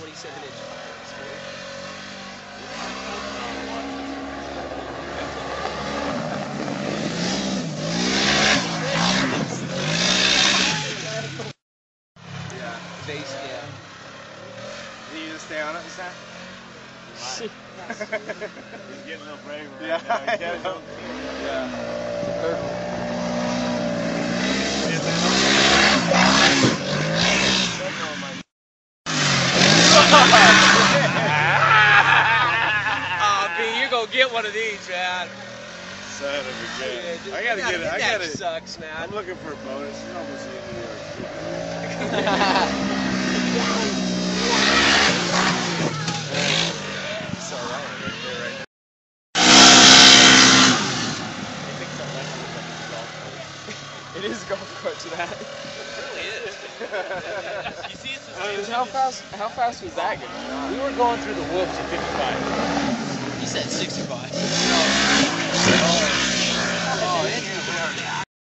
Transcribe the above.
27-inch Base, yeah. You need to stay on it this? He's getting a little braver. Right yeah. Oh, B, you're gonna get one of these, man. Son of a Yeah, gun. dude, I gotta that- get it. I that gotta. sucks, man. I'm looking for a bonus. It's almost the end of the year. It's all right right there, right It is a golf course to that. It really is. you see, it's how fast? How fast was that going? We were going through the woods at 55. He said 65.